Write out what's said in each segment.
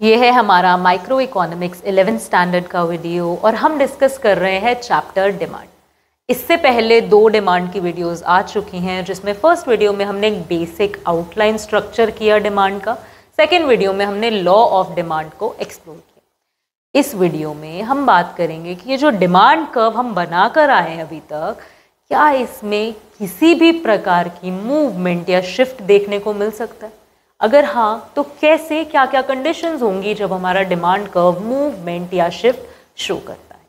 ये है हमारा माइक्रो इकोनॉमिक्स 11th स्टैंडर्ड का वीडियो और हम डिस्कस कर रहे हैं चैप्टर डिमांड इससे पहले दो डिमांड की वीडियोस आ चुकी हैं, जिसमें फ़र्स्ट वीडियो में हमने एक बेसिक आउटलाइन स्ट्रक्चर किया डिमांड का. सेकेंड वीडियो में हमने लॉ ऑफ़ डिमांड को एक्सप्लोर किया. इस वीडियो में हम बात करेंगे कि ये जो डिमांड कर्व हम बना कर आए हैं अभी तक, क्या इसमें किसी भी प्रकार की मूवमेंट या शिफ्ट देखने को मिल सकता है? अगर हाँ तो कैसे क्या क्या कंडीशंस होंगी जब हमारा डिमांड कर्व मूवमेंट या शिफ्ट शो करता है?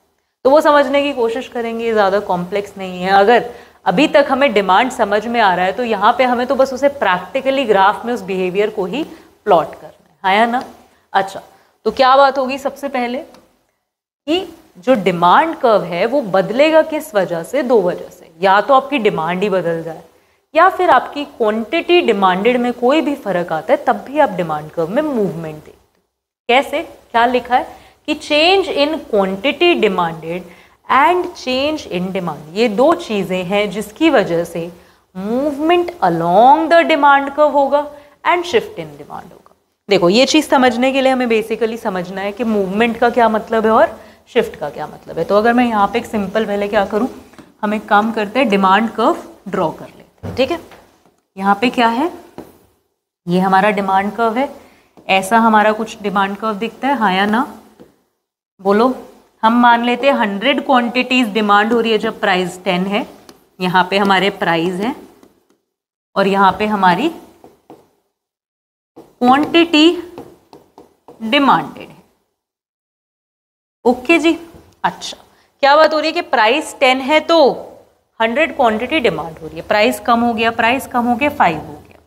तो वो समझने की कोशिश करेंगे, ज़्यादा कॉम्प्लेक्स नहीं है। अगर अभी तक हमें डिमांड समझ में आ रहा है तो यहाँ पे हमें तो बस उसे प्रैक्टिकली ग्राफ में उस बिहेवियर को ही प्लॉट करना है। हाँ या ना? अच्छा तो क्या बात होगी सबसे पहले? कि जो डिमांड कर्व है, वो बदलेगा किस वजह से? दो वजह से। या तो आपकी डिमांड ही बदल जाए। या फिर आपकी क्वांटिटी डिमांडेड में कोई भी फ़र्क आता है, तब भी आप डिमांड कर्व में मूवमेंट देखते हो। कैसे? क्या लिखा है? कि change in quantity demanded and change in demand ये दो चीज़ें हैं जिसकी वजह से movement along the demand curve होगा एंड शिफ्ट इन डिमांड होगा। देखो, ये चीज़ समझने के लिए हमें बेसिकली समझना है कि मूवमेंट का क्या मतलब है और शिफ्ट का क्या मतलब है। तो अगर मैं यहाँ पे एक सिंपल पहले क्या करूँ? हम एक काम करते हैं डिमांड कर्व ड्रॉ कर हैं ठीक है? यहाँ पे क्या है? ये हमारा डिमांड कर्व है। ऐसा हमारा कुछ डिमांड कर्व दिखता है। हाँ या ना? बोलो। हम मान लेते हैं हंड्रेड क्वांटिटीज डिमांड हो रही है जब प्राइस टेन है। यहाँ पे हमारे प्राइस है। और यहाँ पे हमारी क्वांटिटी डिमांडेड है। ओके जी? अच्छा। क्या बात हो रही है कि प्राइस टेन है तो हंड्रेड क्वांटिटी डिमांड हो रही है। प्राइस कम हो गया, प्राइस कम हो गया, फाइव हो गया।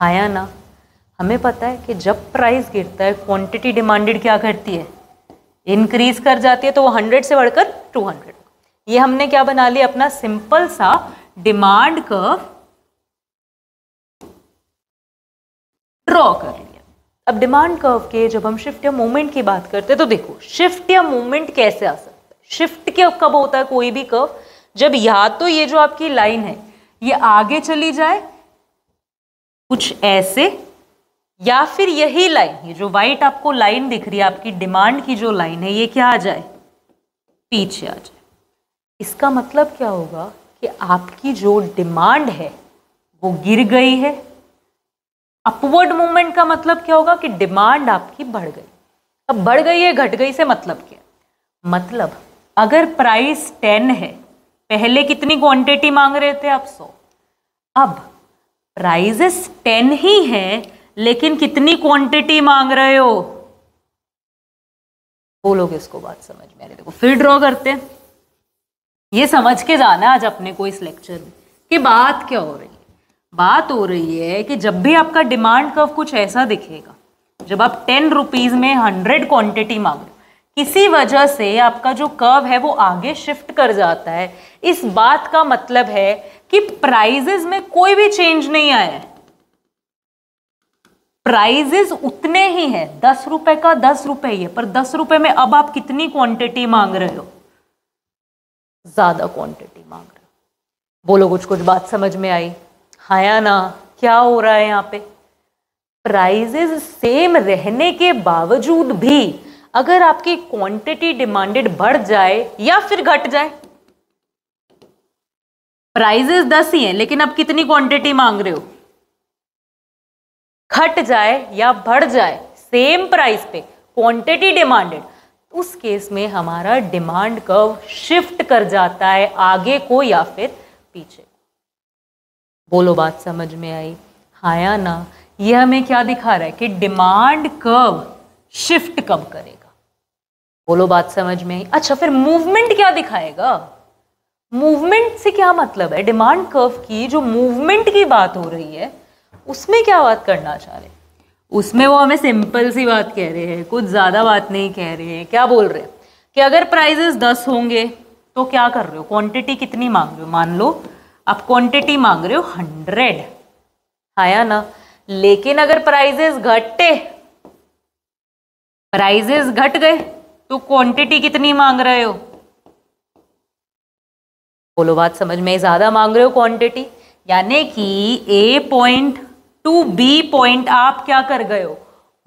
आया ना? हमें पता है कि जब प्राइस गिरता है, क्वांटिटी डिमांडेड क्या करती है? इंक्रीज कर जाती है तो वो हंड्रेड से बढ़कर टू हंड्रेड। ये हमने क्या बना लिया? अपना सिंपल सा डिमांड कर्व ड्रॉ कर लिया। अब डिमांड कर्व के जब हम शिफ्ट या मूवमेंट की बात करते हैं तो देखो शिफ्ट या मूवमेंट कैसे आ सकता है? शिफ्ट के कब होता है? कोई भी कर्व जब या तो ये जो आपकी लाइन है, ये आगे चली जाए, कुछ ऐसे, या फिर यही लाइन, ये जो वाइट आपको लाइन दिख रही है, आपकी डिमांड की जो लाइन है, ये क्या आ जाए? पीछे आ जाए। इसका मतलब क्या होगा कि आपकी जो डिमांड है, वो गिर गई है। अपवर्ड मूवमेंट का मतलब क्या होगा कि डिमांड आपकी बढ़ गई। अब बढ़ गई है, घट गई से मतलब क्या? मतलब अगर प्राइस टेन है पहले कितनी क्वांटिटी मांग रहे थे आप? सौ। अब प्राइजेस टेन ही है, लेकिन कितनी क्वांटिटी मांग रहे हो? बोलोगे इसको बात समझ में आ रही देखो, फिर ड्रॉ करते हैं। ये समझ के जाना आज अपने को इस लेक्चर में कि बात क्या हो रही है। बात हो रही है कि जब भी आपका डिमांड कर्व कुछ ऐसा दिखेगा, जब आप टेन रुपीज़ में हंड्रेड क्वांटिटी मांग रहे किसी वजह से आपका जो कर्व है वो आगे शिफ्ट कर जाता है। इस बात का मतलब है कि प्राइजेस में कोई भी चेंज नहीं आया है। प्राइजेस उतने ही हैं। दस रुपए का दस रुपए ही है, पर दस रुपए में अब आप कितनी क्वांटिटी मांग रहे हो? ज़्यादा क्वांटिटी मांग रहे हो। बोलो, कुछ कुछ बात समझ में आई? हाया ना? क्या हो रहा है यहाँ पे? प्राइजेस सेम रहने के बावजूद भी अगर आपकी क्वांटिटी डिमांडेड बढ़ जाए या फिर घट जाए। प्राइजेस दस ही हैं, लेकिन आप कितनी क्वांटिटी मांग रहे हो? घट जाए या बढ़ जाए सेम प्राइस पे क्वांटिटी डिमांडेड उस केस में हमारा डिमांड कर्व शिफ्ट कर जाता है आगे को या फिर पीछे। बोलो बात समझ में आई? हाँ या ना? यह हमें क्या दिखा रहा है कि डिमांड कर्व शिफ्ट कब करेगा बोलो बात समझ में। अच्छा फिर मूवमेंट क्या दिखाएगा? मूवमेंट से क्या मतलब है? डिमांड कर्व की जो मूवमेंट की बात हो रही है, उसमें क्या बात करना चाह रहे उसमें वो हमें सिंपल सी बात कह रहे हैं, कुछ ज़्यादा बात नहीं कह रहे हैं। क्या बोल रहे हैं? कि अगर प्राइजेस दस होंगे तो क्या कर रहे हो? क्वांटिटी कितनी मांग रहे हो? मान लो, आप क्वांटिटी मांग रहे हो हंड्रेड आया ना? लेकिन अगर प्राइजेस घटे प्राइजेस घट गए तो क्वांटिटी कितनी मांग रहे हो? बोलो बात समझ में, ज़्यादा मांग रहे हो क्वांटिटी यानी कि A point to B point आप क्या कर गए हो?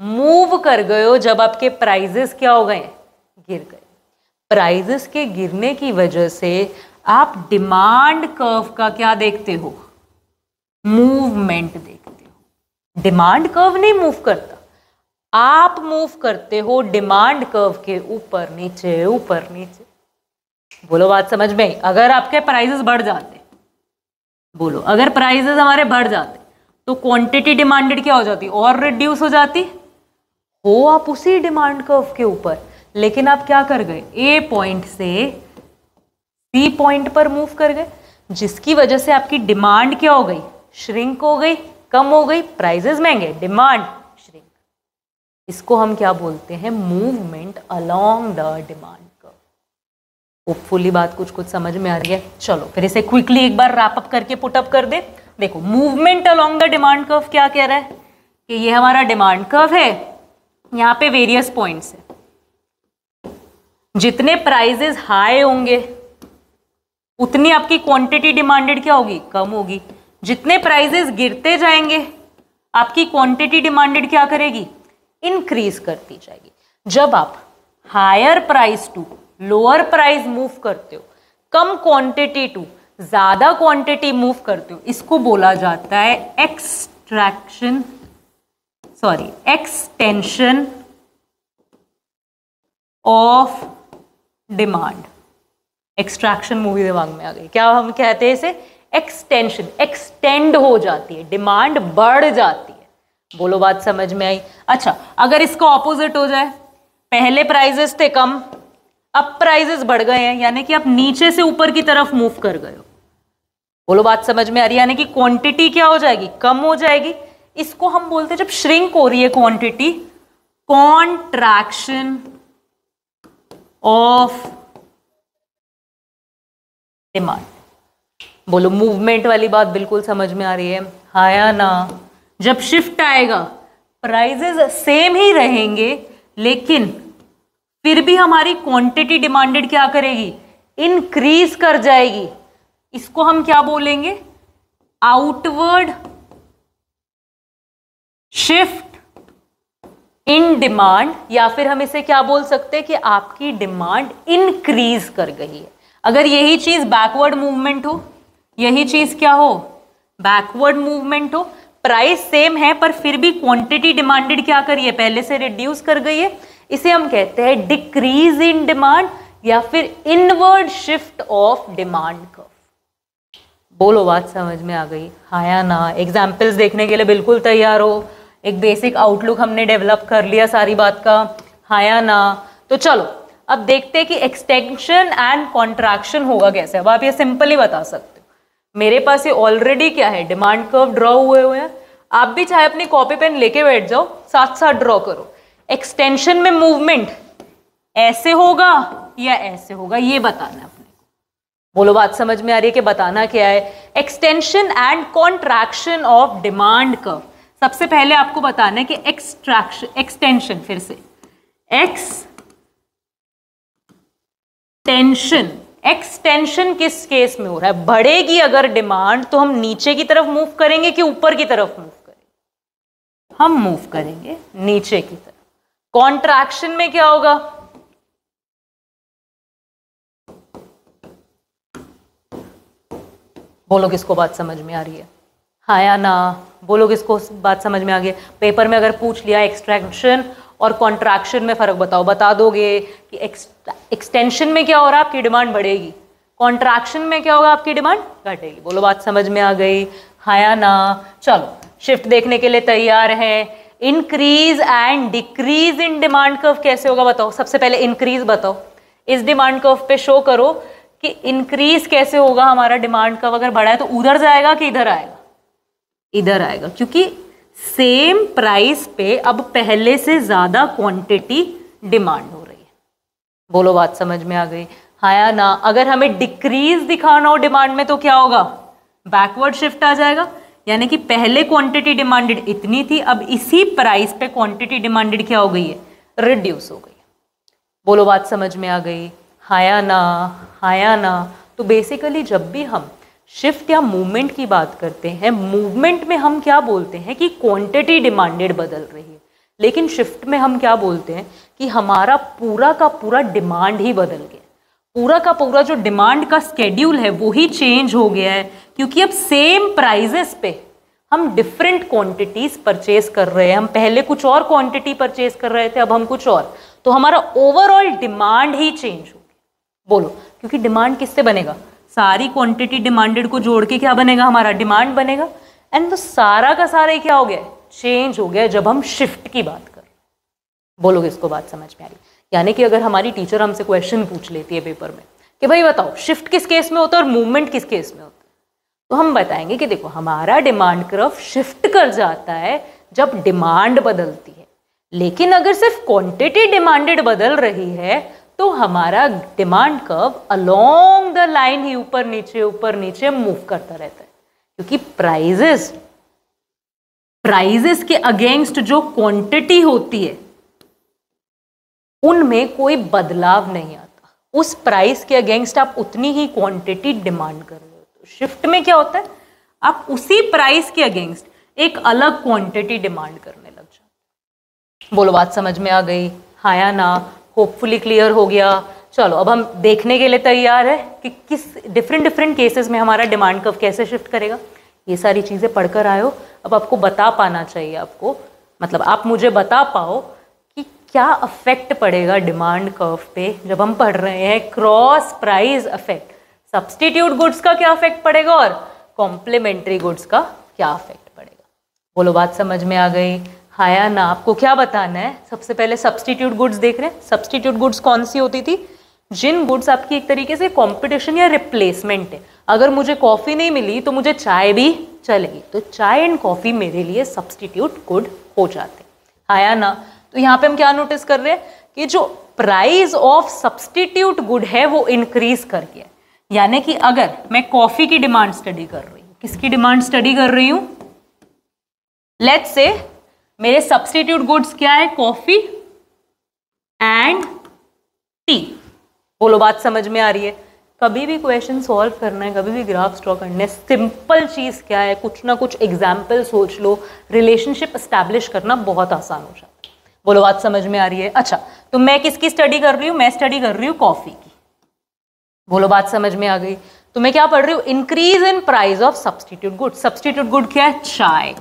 मूव कर गए हो जब आपके प्राइजेस क्या हो गए? गिर गए। प्राइजेस के गिरने की वजह से आप डिमांड कर्व का क्या देखते हो? मूवमेंट देखते हो। डिमांड कर्व नहीं मूव करता। आप मूव करते हो डिमांड कर्व के ऊपर नीचे ऊपर नीचे। बोलो बात समझ में अगर आपके प्राइजेस बढ़ जाते, बोलो। अगर प्राइजेस हमारे बढ़ जाते तो क्वांटिटी डिमांडेड क्या हो जाती? और रिड्यूस हो जाती? हो आप उसी डिमांड कर्व के ऊपर। लेकिन आप क्या कर गए? ए पॉइंट से सी पॉइंट पर मूव कर गए, जिसकी वजह से आपकी डिमांड क्या हो गई? श्रिंक हो गई, कम हो गई प्राइजेस महँगे डिमांड इसको हम क्या बोलते हैं? Movement along the demand hopefully बात कुछ कुछ समझ में आ रही है। चलो, फिर इसे क्विकली एक बार रैप अप करके पुट अप कर दे। देखो movement along the demand curve क्या कह रहा है? कि ये हमारा डिमांड कर्व है। यहाँ पे वेरियस पॉइंट्स है। जितने प्राइजेस हाई होंगे, उतनी आपकी क्वांटिटी डिमांडेड क्या होगी? कम होगी। जितने प्राइजेस गिरते जाएँगे, आपकी क्वांटिटी डिमांडेड क्या करेगी? इंक्रीज करती जाएगी। जब आप higher price to lower price move करते हो, कम क्वांटिटी टू ज़्यादा क्वांटिटी मूव करते हो, इसको बोला जाता है extraction sorry extension of demand extraction movie दिमाग में आ गई। क्या हम कहते हैं इसे? एक्सटेंशन एक्सटेंड हो जाती है। डिमांड बढ़ जाती है। बोलो बात समझ में आई। अच्छा अगर इसका ऑपोजिट हो जाए, पहले प्राइजेस थे कम, अब प्राइजेस बढ़ गए हैं, यानी कि आप नीचे से ऊपर की तरफ़ मूव कर गए हो। बोलो बात समझ में आ रही है, यानी कि क्वांटिटी क्या हो जाएगी? कम हो जाएगी। इसको हम बोलते हैं, जब श्रिंक हो रही है क्वांटिटी कॉन्ट्रैक्शन ऑफ़ डिमांड बोलो मूवमेंट वाली बात बिल्कुल समझ में आ रही है। हा या ना? जब शिफ्ट आएगा प्राइजेस सेम ही रहेंगे, लेकिन फिर भी हमारी क्वांटिटी डिमांडेड क्या करेगी? इंक्रीज कर जाएगी। इसको हम क्या बोलेंगे? आउटवर्ड शिफ्ट इन डिमांड या फिर हम इसे क्या बोल सकते हैं कि आपकी डिमांड इंक्रीज कर गई है। अगर यही चीज़ बैकवर्ड मूवमेंट हो, यही चीज़ क्या हो? बैकवर्ड मूवमेंट हो प्राइस सेम है, पर फिर भी क्वांटिटी डिमांडेड क्या करिए पहले से रिड्यूस कर गई है। इसे हम कहते हैं डिक्रीज इन डिमांड या फिर inward shift of demand curve बोलो, बात समझ में आ गई? हाँ या ना? एग्जाम्पल्स देखने के लिए बिल्कुल तैयार हो। एक बेसिक आउटलुक हमने डेवलप कर लिया सारी बात का। हाँ या ना? तो चलो, अब देखते हैं कि एक्सटेंशन एंड कॉन्ट्रैक्शन होगा कैसे। अब आप ये सिंपली बता सकते मेरे पास ये ऑलरेडी क्या है? डिमांड कर्व ड्रॉ हुए हुए हैं। आप भी चाहे अपनी कॉपी पेन लेके बैठ जाओ साथ साथ ड्रॉ करो। एक्सटेंशन में मूवमेंट ऐसे होगा या ऐसे होगा, ये बताना है अपने बोलो, बात समझ में आ रही है कि बताना क्या है? Extension and contraction of demand curve सबसे पहले आपको बताना है कि एक्सट्रैक्शन एक्सटेंशन फिर से। एक्स टेंशन एक्सटेंशन किस केस में हो रहा है? बढ़ेगी अगर डिमांड तो हम नीचे की तरफ़ मूव करेंगे कि ऊपर की तरफ़ मूव करेंगे? हम मूव करेंगे नीचे की तरफ़। कॉन्ट्रैक्शन में क्या होगा? बोलो किसको बात समझ में आ रही है? हाँ या ना? बोलो किसको बात समझ में आ गई पेपर में अगर पूछ लिया एक्सट्रैक्शन और कॉन्ट्रैक्शन में फ़र्क बताओ, बता दोगे कि एक्सटेंशन में क्या हो रहा है, आपकी डिमांड बढ़ेगी। कॉन्ट्रैक्शन में क्या होगा, आपकी डिमांड घटेगी। बोलो, बात समझ में आ गई। हाया ना। चलो शिफ्ट देखने के लिए तैयार हैं। Increase and decrease in demand curve कैसे होगा बताओ। सबसे पहले इंक्रीज बताओ। इस डिमांड कर्व पे शो करो कि इंक्रीज कैसे होगा हमारा डिमांड कर्व अगर बढ़ा है तो उधर जाएगा कि इधर आएगा? इधर आएगा, क्योंकि सेम प्राइस पे अब पहले से ज़्यादा क्वांटिटी डिमांड हो रही है। बोलो बात समझ में आ गई। हाँ या ना? अगर हमें डिक्रीज दिखाना हो डिमांड में तो क्या होगा? बैकवर्ड शिफ्ट आ जाएगा। यानी कि पहले क्वांटिटी डिमांडेड इतनी थी, अब इसी प्राइस पे क्वांटिटी डिमांडेड क्या हो गई है? रिड्यूस हो गई बोलो बात समझ में आ गई। हाया ना? हाया ना? तो बेसिकली जब भी हम शिफ्ट या मूवमेंट की बात करते हैं मूवमेंट में हम क्या बोलते हैं कि क्वांटिटी डिमांडेड बदल रही है। लेकिन शिफ्ट में हम क्या बोलते हैं कि हमारा पूरा का पूरा डिमांड ही बदल गया। पूरा का पूरा जो डिमांड का स्केड्यूल है, वो ही चेंज हो गया है। क्योंकि अब सेम प्राइजेस पे हम डिफरेंट क्वांटिटीज परचेज कर रहे हैं। हम पहले कुछ और क्वांटिटी परचेज कर रहे थे, अब हम कुछ और। तो हमारा ओवरऑल डिमांड ही चेंज हो गया। बोलो, क्योंकि डिमांड किससे बनेगा? सारी क्वांटिटी डिमांडेड को जोड़ के क्या बनेगा? हमारा डिमांड बनेगा। एंड तो सारा का सारा क्या हो गया? चेंज हो गया। जब हम शिफ्ट की बात कर। बोलोगे इसको बात समझ में आ रही? यानी कि अगर हमारी टीचर हमसे क्वेश्चन पूछ लेती है पेपर में, कि भाई बताओ शिफ्ट किस केस में होता है और मूवमेंट किस केस में होता है? तो हम बताएँगे कि देखो, हमारा डिमांड कर्व शिफ्ट कर जाता है जब डिमांड बदलती है। लेकिन अगर सिर्फ़ क्वांटिटी डिमांडेड बदल रही है तो हमारा demand curve along the line ही ऊपर नीचे ऊपर नीचे मूव करता रहता है। क्योंकि प्राइजेस प्राइजेस के अगेंस्ट जो क्वांटिटी होती है, उनमें कोई बदलाव नहीं आता। उस प्राइस के अगेंस्ट आप उतनी ही क्वांटिटी डिमांड कर रहे हो। तो शिफ्ट में क्या होता है? आप उसी प्राइस के अगेंस्ट एक अलग क्वांटिटी डिमांड करने लग जाते बोलो, बात समझ में आ गई? हाँ या ना होपफुली क्लियर हो गया। चलो, अब हम देखने के लिए तैयार है कि किस डिफरेंट डिफरेंट केसेस में हमारा डिमांड कब कैसे शिफ्ट करेगा। ये सारी चीज़ें पढ़कर आयो अब आपको बता पाना चाहिए आपको। मतलब आप मुझे बता पाओ कि क्या अफेक्ट पड़ेगा डिमांड कर्व पे जब हम पढ़ रहे हैं cross price effect substitute goods का क्या अफेक्ट पड़ेगा और कॉम्प्लीमेंट्री गुड्स का क्या अफेक्ट पड़ेगा। बोलो, बात समझ में आ गई। हाया ना, आपको क्या बताना है? सबसे पहले सब्सटीट्यूट गुड्स देख रहे हैं। सब्सटीट्यूट गुड्स कौन सी होती थी? जिन गुड्स आपकी एक तरीके से कंपटीशन या रिप्लेसमेंट है। अगर मुझे कॉफ़ी नहीं मिली तो मुझे चाय भी चलेगी। तो चाय एंड कॉफ़ी मेरे लिए सब्सटीट्यूट गुड हो जाते आया ना तो यहाँ पे हम क्या नोटिस कर रहे हैं कि जो प्राइस ऑफ़ सब्सटीट्यूट गुड है, वो इंक्रीज कर गया यानी कि अगर मैं कॉफ़ी की डिमांड स्टडी कर रही हूँ, किसकी डिमांड स्टडी कर रही हूँ? लेट्स से मेरे सब्सटीट्यूट गुड्स क्या है? कॉफ़ी एंड टी बोलो बात समझ में आ रही है। कभी भी क्वेश्चन सॉल्व करना है, कभी भी ग्राफ ड्रॉ करना है सिंपल चीज़ क्या है? कुछ ना कुछ एग्ज़ाम्पल सोच लो। रिलेशनशिप स्टैब्लिश करना बहुत आसान हो जाता है। बोलो बात समझ में आ रही है? अच्छा तो मैं किसकी स्टडी कर रही हूँ? मैं स्टडी कर रही हूँ कॉफ़ी की। बोलो बात समझ में आ गई। तो मैं क्या पढ़ रही हूँ? Increase in price of substitute good substitute good क्या है? चाय।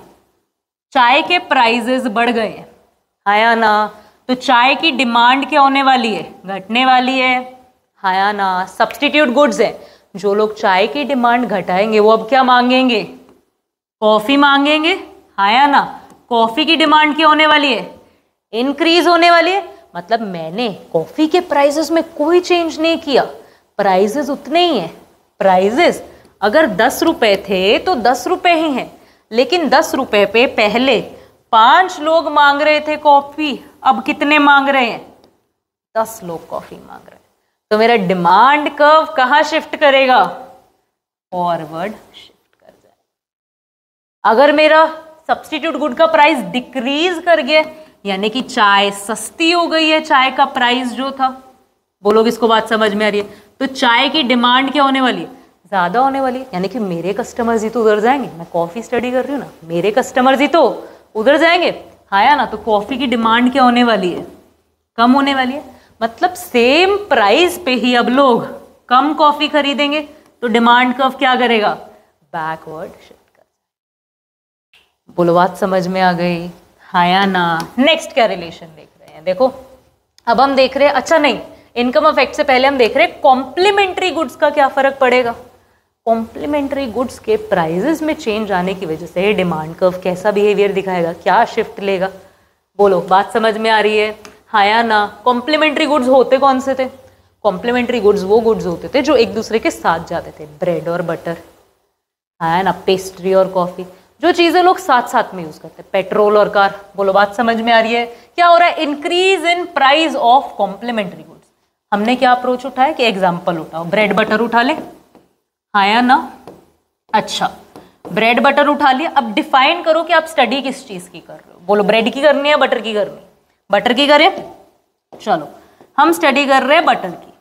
चाय के प्राइजेस बढ़ गए हैं। आया ना तो चाय की डिमांड क्या होने वाली है? घटने वाली है। आया ना सब्सटीट्यूट गुड्स है। जो लोग चाय की डिमांड घटाएँगे, वो अब क्या मांगेंगे? कॉफ़ी मांगेंगे? आया ना, कॉफ़ी की डिमांड क्या होने वाली है? इंक्रीज होने वाली है। मतलब मैंने कॉफ़ी के प्राइजेस में कोई चेंज नहीं किया। प्राइजेस उतने ही हैं। प्राइजेस अगर दस रुपए थे तो दस रुपए ही हैं। लेकिन दस रुपए पे पहले पाँच लोग मांग रहे थे कॉफ़ी, अब कितने मांग रहे हैं? दस लोग कॉफ़ी मांग रहे हैं। तो मेरा डिमांड कर्व कहाँ शिफ्ट करेगा? फॉरवर्ड शिफ्ट कर जाए। अगर मेरा सब्सटीट्यूट गुड का प्राइस डिक्रीज कर गया, यानी कि चाय सस्ती हो गई है, चाय का प्राइस जो था बोलोगे इसको बात समझ में आ रही है। तो चाय की डिमांड क्या होने वाली है? ज़्यादा होने वाली यानी कि मेरे कस्टमर्स ही तो उधर जाएँगे। मैं कॉफ़ी स्टडी कर रही हूँ ना। मेरे कस्टमर्स ही तो उधर जाएँगे। हाँ ना तो कॉफ़ी की डिमांड क्या होने वाली है? कम होने वाली है। मतलब सेम प्राइस पे ही अब लोग कम कॉफ़ी खरीदेंगे तो डिमांड कर्व क्या करेगा? बैकवर्ड शिफ्ट कर। बोलो बात समझ में आ गई। हाँ ना? नेक्स्ट क्या रिलेशन देख रहे हैं? देखो, अब हम देख रहे हैं अच्छा नहीं इनकम अफेक्ट से पहले हम देख रहे हैं कॉम्प्लीमेंट्री गुड्स का क्या फ़र्क पड़ेगा? कॉम्प्लीमेंट्री गुड्स के प्राइजेस में चेंज आने की वजह से डिमांड कर्व कैसा बिहेवियर दिखाएगा, क्या शिफ्ट लेगा? बोलो बात समझ में आ रही है। हाँ या ना? कॉम्प्लीमेंट्री गुड्स होते कौन से थे? कॉम्प्लीमेंट्री गुड्स वो गुड्स होते थे जो एक दूसरे के साथ जाते थे। ब्रेड और बटर हाँ ना? पेस्ट्री और कॉफ़ी जो चीज़ें लोग साथ साथ में यूज़ करते हैं। पेट्रोल और कार बोलो बात समझ में आ रही है। क्या हो रहा है? Increase in price of complementary goods हमने क्या अप्रोच उठाया कि एग्ज़ाम्पल उठाओ। ब्रेड बटर उठा ले। हाँ या ना? अच्छा ब्रेड बटर उठा लिया। अब डिफाइन करो कि आप स्टडी किस चीज़ की कर रहे हो। बोलो ब्रेड की करनी है बटर की करनी बटर की करें? चलो, हम स्टडी कर रहे हैं बटर की।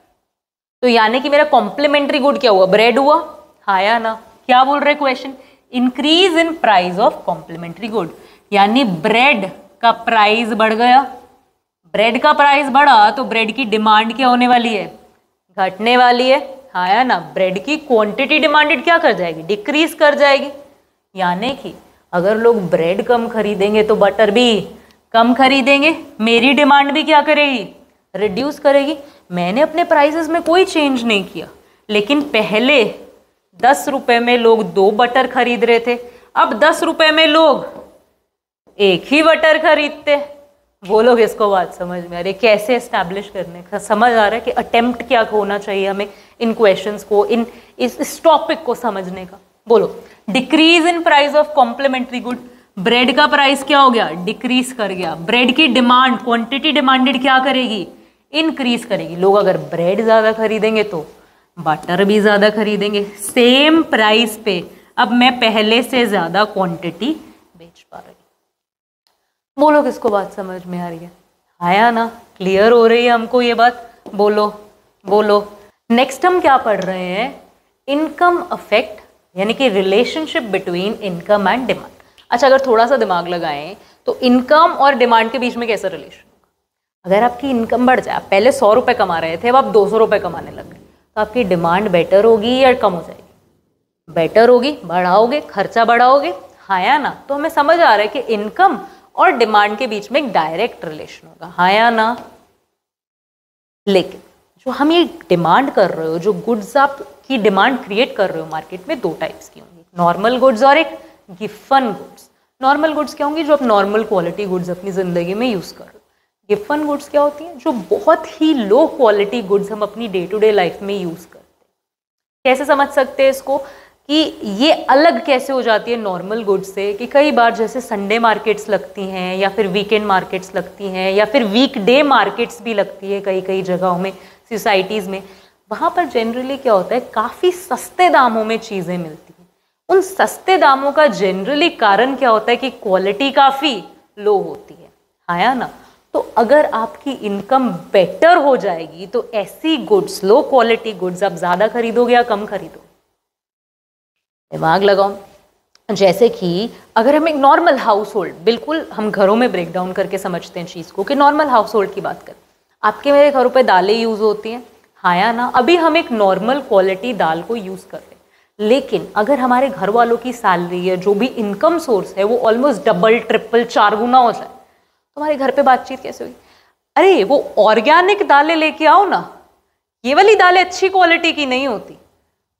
तो यानी कि मेरा कॉम्प्लीमेंट्री गुड क्या हुआ? ब्रेड हुआ? हाँ या ना? क्या बोल रहे question increase in price of complementary good यानी ब्रेड का प्राइस बढ़ गया। ब्रेड का प्राइस बढ़ा तो ब्रेड की डिमांड क्या होने वाली है? घटने वाली है। हाँ या ना ब्रेड की क्वांटिटी डिमांडेड क्या कर जाएगी? डिक्रीज कर जाएगी। यानी कि अगर लोग ब्रेड कम खरीदेंगे तो बटर भी कम खरीदेंगे, मेरी डिमांड भी क्या करेगी? रिड्यूस करेगी। मैंने अपने प्राइसेस में कोई चेंज नहीं किया। लेकिन पहले दस रुपये में लोग दो बटर खरीद रहे थे। अब दस रुपये में लोग एक ही बटर खरीदते। वो लोग इसको बात समझ में आ रही कैसे एस्टैब्लिश करने का? समझ आ रहा है कि अटेम्प्ट क्या होना चाहिए हमें। इन क्वेश्चंस को इन इस, इस टॉपिक को समझने का। बोलो decrease in price of complementary good bread का प्राइस क्या हो गया? डिक्रीज कर गया। ब्रेड की डिमांड क्वांटिटी डिमांडेड क्या करेगी? इंक्रीज करेगी। लोग अगर ब्रेड ज़्यादा खरीदेंगे तो बटर भी ज़्यादा खरीदेंगे। सेम प्राइस पे अब मैं पहले से ज़्यादा क्वांटिटी बेच पा रही बोलो किसको बात समझ में आ रही है? आया ना? क्लियर हो रही है हमको ये बात? बोलो बोलो। नेक्स्ट हम क्या पढ़ रहे हैं? इनकम अफेक्ट यानी कि relationship between income and demand अच्छा अगर थोड़ा सा दिमाग लगाएँ तो इनकम और डिमांड के बीच में कैसा रिलेशन अगर आपकी इनकम बढ़ जाए, आप पहले सौ रुपये कमा रहे थे, अब आप दो सौ रुपये कमाने लग गए तो आपकी डिमांड बेटर होगी या कम हो जाएगी? बेटर होगी, बढ़ाओगे, खर्चा बढ़ाओगे? हाँ या ना? तो हमें समझ आ रहा है कि इनकम और डिमांड के बीच में एक डायरेक्ट रिलेशन होगा। हाँ या ना? लेकिन जो हम ये डिमांड कर रहे हो, जो गुड्स आप की डिमांड क्रिएट कर रहे हो मार्केट में, दो टाइप्स की होंगी। नॉर्मल गुड्स और एक गिफन गुड्स नॉर्मल गुड्स क्या होंगी? जो आप नॉर्मल क्वालिटी गुड्स अपनी ज़िंदगी में यूज़ कर रहे हो। गिफन गुड्स क्या होती हैं? जो बहुत ही लो क्वालिटी गुड्स हम अपनी डे टू डे लाइफ में यूज़ करते हैं। कैसे समझ सकते हैं इसको? कि ये अलग कैसे हो जाती है नॉर्मल गुड्स से? कि कई बार जैसे संडे मार्केट्स लगती हैं, या फिर वीकेंड मार्केट्स लगती हैं, या फिर वीक डे मार्केट्स भी लगती है कई कई जगहों में सोसाइटीज़ में, वहाँ पर जनरली क्या होता है, काफ़ी सस्ते दामों में चीज़ें मिलती हैं। उन सस्ते दामों का जनरली कारण क्या होता है कि क्वालिटी काफ़ी लो होती है। आया ना? तो अगर आपकी इनकम बेटर हो जाएगी तो ऐसी गुड्स लो क्वालिटी गुड्स आप ज़्यादा खरीदोगे या कम खरीदोगे? दिमाग लगाओ। जैसे कि अगर हम एक नॉर्मल हाउस होल्ड बिल्कुल हम घरों में ब्रेक डाउन करके समझते हैं चीज़ को कि नॉर्मल हाउस होल्ड की बात करें। आपके मेरे घरों पे दालें यूज़ होती हैं। हाँ या ना? अभी हम एक नॉर्मल क्वालिटी दाल को यूज़ कर रहे हैं। लेकिन अगर हमारे घर वालों की सैलरी है जो भी इनकम सोर्स है, वो ऑलमोस्ट डबल ट्रिपल चार गुना हो जाए तो हमारे घर पे बातचीत कैसे हुई अरे, वो ऑर्गेनिक दालें लेके आओ ना। ये वाली दालें अच्छी क्वालिटी की नहीं होती।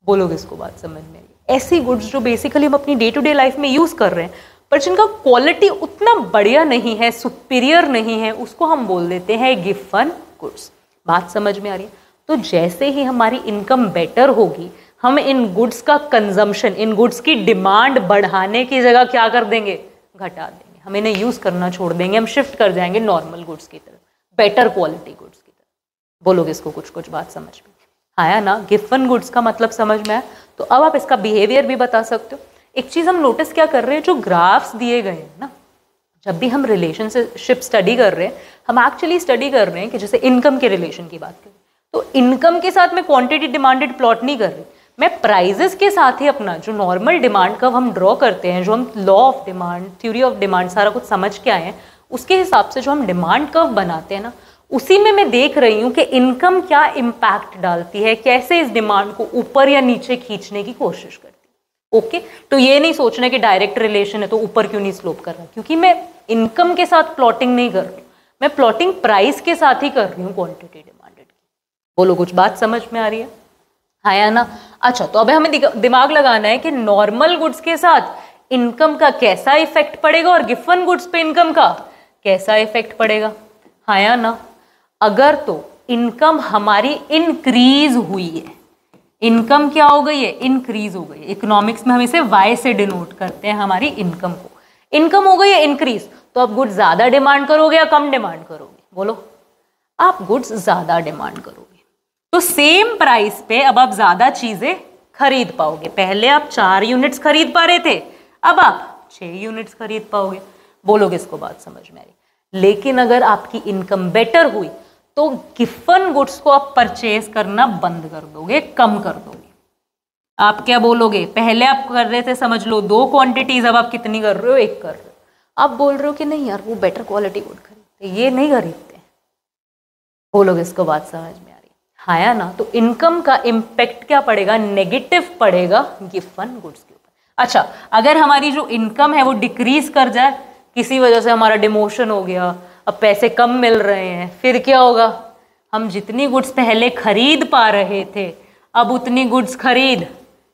बोलोगे इसको बात समझ में। ऐसी गुड्स जो बेसिकली हम अपनी डे टू डे लाइफ में यूज़ कर रहे हैं पर जिनका क्वालिटी उतना बढ़िया नहीं है सुपीरियर नहीं है, उसको हम बोल देते हैं गिफन गुड्स बात समझ में आ रही है? तो जैसे ही हमारी इनकम बेटर होगी, हम इन गुड्स का कंजम्पशन इन गुड्स की डिमांड बढ़ाने की जगह क्या कर देंगे? घटा देंगे। हम इन्हें यूज़ करना छोड़ देंगे, हम शिफ्ट कर जाएँगे नॉर्मल गुड्स की तरफ़ बेटर क्वालिटी गुड्स की तरफ़। बोलोगे इसको कुछ कुछ बात समझ में? आया ना? गिफन गुड्स का मतलब समझ में आया? तो अब आप इसका बिहेवियर भी बता सकते हो। एक चीज़ हम नोटिस क्या कर रहे हैं? जो ग्राफ्स दिए गए हैं ना, जब भी हम रिलेशनशिप स्टडी कर रहे हैं, हम एक्चुअली स्टडी कर रहे हैं कि जैसे इनकम के रिलेशन की बात करें। तो इनकम के साथ मैं क्वांटिटी डिमांडेड प्लॉट नहीं कर रही। मैं प्राइजेस के साथ ही अपना जो नॉर्मल डिमांड कब हम ड्रॉ करते हैं, जो हम law of demand theory of demand सारा कुछ समझ के आए हैं, उसके हिसाब से जो हम डिमांड कव बनाते हैं ना, उसी में मैं देख रही हूँ कि इनकम क्या इम्पैक्ट डालती है, कैसे इस डिमांड को ऊपर या नीचे खींचने की कोशिश करती ओके तो ये नहीं सोचना कि डायरेक्ट रिलेशन है तो ऊपर क्यों नहीं स्लोप कर रहा? क्योंकि मैं इनकम के साथ प्लॉटिंग नहीं कर रही मैं प्लॉटिंग प्राइस के साथ ही कर रही हूँ क्वांटिटी डिमांडेड की। बोलो, कुछ बात समझ में आ रही है? हाँ या ना? अच्छा तो अभी हमें दिमाग लगाना है कि नॉर्मल गुड्स के साथ इनकम का कैसा इफ़ेक्ट पड़ेगा और गिफन गुड्स पे इनकम का कैसा इफ़ेक्ट पड़ेगा? हाँ या ना? अगर तो इनकम हमारी इंक्रीज हुई है। इनकम क्या हो गई है? इंक्रीज हो गई इकोनॉमिक्स में हम इसे वाई से डिनोट करते हैं हमारी इनकम को। इनकम हो गई है इंक्रीज तो आप गुड्स ज़्यादा डिमांड करोगे या कम डिमांड करोगे? बोलो। आप गुड्स ज़्यादा डिमांड करोगे। तो सेम प्राइस पे अब आप ज़्यादा चीज़ें खरीद पाओगे। पहले आप चार यूनिट्स खरीद पा रहे थे, अब आप छह यूनिट्स खरीद पाओगे। बोलोगे इसको बात समझ में आ रही। लेकिन अगर आपकी इनकम बेटर हुई तो गिफन गुड्स को आप परचेज करना बंद कर दोगे, कम कर दोगे। आप क्या बोलोगे? पहले आप कर रहे थे, समझ लो, दो क्वांटिटीज अब आप कितनी कर रहे हो? एक कर रहे हो। आप बोल रहे हो कि नहीं यार, वो बेटर क्वालिटी गुड खरीदते ये नहीं खरीदते वो लोग इसको बात समझ में आ रही हाँ। या ना? तो इनकम का इम्पेक्ट क्या पड़ेगा? नेगेटिव पड़ेगा गिफन गुड्स के ऊपर। अच्छा अगर हमारी जो इनकम है वो डिक्रीज कर जाए, किसी वजह से हमारा डिमोशन हो गया अब पैसे कम मिल रहे हैं। फिर क्या होगा? हम जितनी गुड्स पहले खरीद पा रहे थे, अब उतनी गुड्स खरीद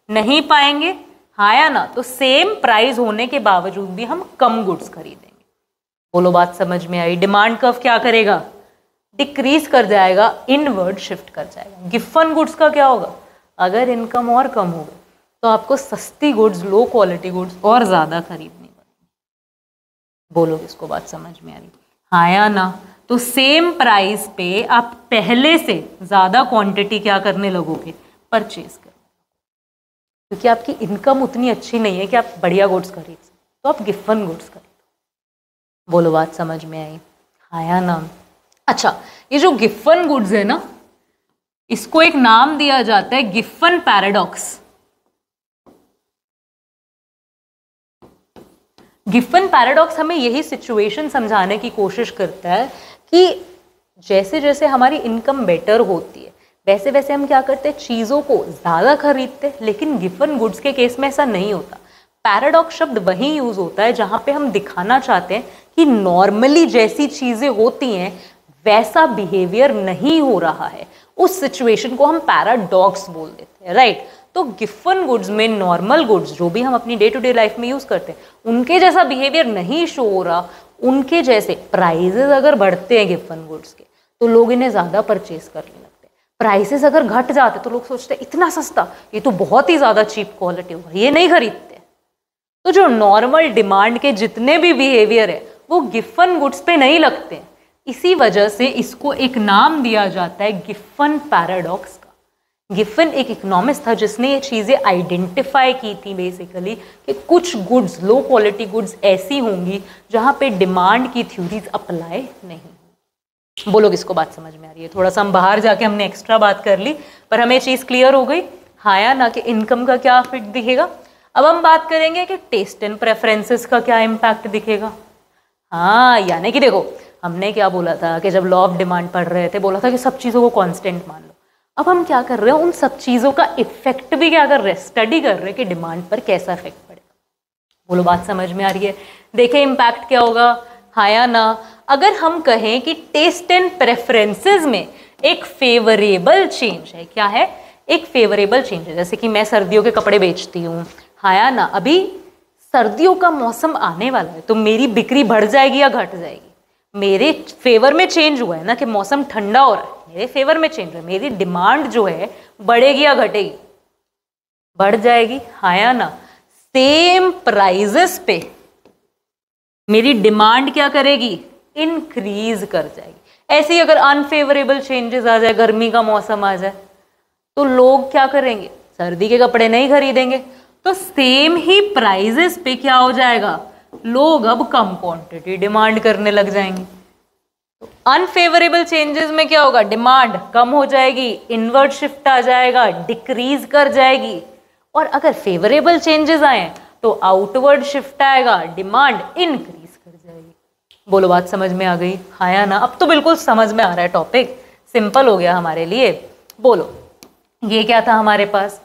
नहीं पाएँगे। हाँ या ना तो सेम प्राइस होने के बावजूद भी हम कम गुड्स खरीदेंगे। बोलो बात समझ में आई? डिमांड कर्व क्या करेगा? डिक्रीज कर जाएगा इनवर्ड शिफ्ट कर जाएगा। गिफन गुड्स का क्या होगा? अगर इनकम और कम होगा तो आपको सस्ती गुड्स लो क्वालिटी गुड्स और ज़्यादा खरीदनी पड़ेगी। बोलो इसको बात समझ में आ रही हाँ या ना तो सेम प्राइस पे आप पहले से ज़्यादा क्वांटिटी क्या करने लगोगे? परचेज कर। क्योंकि आपकी इनकम उतनी अच्छी नहीं है कि आप बढ़िया गुड्स खरीद तो आप गिफन गुड्स खरीदो बोलो, बात समझ में आई? हाँ या ना। अच्छा ये जो गिफन गुड्स है ना, इसको एक नाम दिया जाता है गिफन पैराडॉक्स गिफन पैराडॉक्स हमें यही सिचुएशन समझाने की कोशिश करता है कि जैसे जैसे हमारी इनकम बेटर होती है वैसे वैसे हम क्या करते हैं? चीज़ों को ज़्यादा खरीदते हैं, लेकिन गिफन गुड्स के केस में ऐसा नहीं होता। पैराडॉक्स शब्द वहीं यूज़ होता है जहाँ पे हम दिखाना चाहते हैं कि नॉर्मली जैसी चीज़ें होती हैं वैसा बिहेवियर नहीं हो रहा है। उस सिचुएशन को हम पैराडॉक्स बोल देते हैं राइट तो गिफन गुड्स में नॉर्मल गुड्स जो भी हम अपनी डे टू डे लाइफ में यूज़ करते हैं, उनके जैसा बिहेवियर नहीं शो हो रहा। उनके जैसे प्राइजेस अगर बढ़ते हैं गिफन गुड्स के तो लोग इन्हें ज़्यादा परचेज करने लगते हैं। प्राइसेस अगर घट जाते तो लोग सोचते हैं, इतना सस्ता, ये तो बहुत ही ज़्यादा चीप क्वालिटी होगा ये नहीं खरीदते तो जो नॉर्मल डिमांड के जितने भी बिहेवियर है, वो गिफन गुड्स पे नहीं लगते इसी वजह से इसको एक नाम दिया जाता है, गिफन पैराडॉक्स का। गिफन एक इकोनॉमिस्ट था जिसने ये चीज़ें आइडेंटिफाई की थी बेसिकली कि कुछ गुड्स लो क्वालिटी गुड्स ऐसी होंगी जहाँ पे डिमांड की थ्योरीज अप्लाई नहीं। बोलो किसको बात समझ में आ रही है। थोड़ा सा हम बाहर जाके हमने एक्स्ट्रा बात कर ली, पर हमें चीज़ क्लियर हो गई। हाँ या ना कि इनकम का क्या इफ़ेक्ट दिखेगा। अब हम बात करेंगे कि टेस्ट एंड प्रेफरेंसेस का क्या इम्पैक्ट दिखेगा। हाँ यानी कि देखो हमने क्या बोला था कि जब लॉ ऑफ़ डिमांड पढ़ रहे थे, बोला था कि सब चीज़ों को कॉन्स्टेंट मान लो। अब हम क्या कर रहे हैं? उन सब चीज़ों का इफ़ेक्ट भी क्या कर रहे हैं? स्टडी कर रहे हैं कि डिमांड पर कैसा इफ़ेक्ट पड़ेगा। बोलो बात समझ में आ रही है। देखें इम्पैक्ट क्या होगा? हाँ या ना? अगर हम कहें कि टेस्ट एंड प्रेफरेंसेस में एक फेवरेबल चेंज है, क्या है? एक फेवरेबल चेंज है। जैसे कि मैं सर्दियों के कपड़े बेचती हूँ। हाँ या ना? अभी सर्दियों का मौसम आने वाला है तो मेरी बिक्री बढ़ जाएगी या घट जाएगी? मेरे फेवर में चेंज हुआ है ना कि मौसम ठंडा हो रहा है, मेरे फेवर में चेंज हुआ है, मेरी डिमांड जो है बढ़ेगी या घटेगी? बढ़ जाएगी हाँ या ना? सेम प्राइजेस पे मेरी डिमांड क्या करेगी? इंक्रीज कर जाएगी। ऐसे ही अगर अनफेवरेबल चेंजेस आ जाए, गर्मी का मौसम आ जाए तो लोग क्या करेंगे? सर्दी के कपड़े नहीं खरीदेंगे। तो सेम ही प्राइजेस पे क्या हो जाएगा? लोग अब कम क्वांटिटी डिमांड करने लग जाएँगे। तो अनफेवरेबल चेंजेस में क्या होगा? डिमांड कम हो जाएगी इनवर्ट शिफ्ट आ जाएगा डिक्रीज कर जाएगी। और अगर फेवरेबल चेंजेस आए तो आउटवर्ड शिफ्ट आएगा डिमांड इंक्रीज कर जाएगी। बोलो, बात समझ में आ गई? हाँ या ना? अब तो बिल्कुल समझ में आ रहा है टॉपिक सिंपल हो गया हमारे लिए। बोलो, ये क्या था हमारे पास?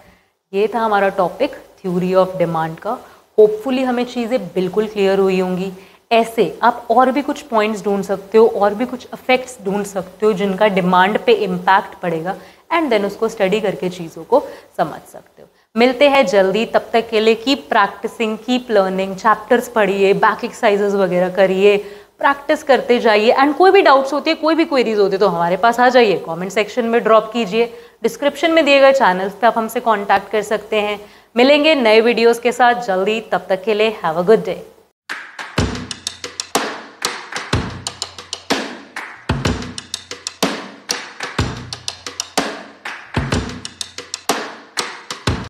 ये था हमारा टॉपिक थ्योरी ऑफ़ डिमांड का। होपफुली हमें चीज़ें बिल्कुल क्लियर हुई होंगी। ऐसे आप और भी कुछ पॉइंट्स ढूंढ सकते हो, और भी कुछ इफेक्ट्स ढूंढ सकते हो जिनका डिमांड पे इम्पैक्ट पड़ेगा एंड देन उसको स्टडी करके चीज़ों को समझ सकते हो। मिलते हैं जल्दी, तब तक के लिए keep practising keep learning chapters पढ़िए बैक एक्सरसाइजेस वगैरह करिए प्रैक्टिस करते जाइए एंड कोई भी डाउट्स होती है, कोई भी क्वेरीज होती है तो हमारे पास आ जाइए। कमेंट सेक्शन में ड्रॉप कीजिए। डिस्क्रिप्शन में दिए गए चैनल्स पे आप हमसे कांटेक्ट कर सकते हैं। मिलेंगे नए वीडियोस के साथ जल्दी तब तक के लिए हैव अ गुड डे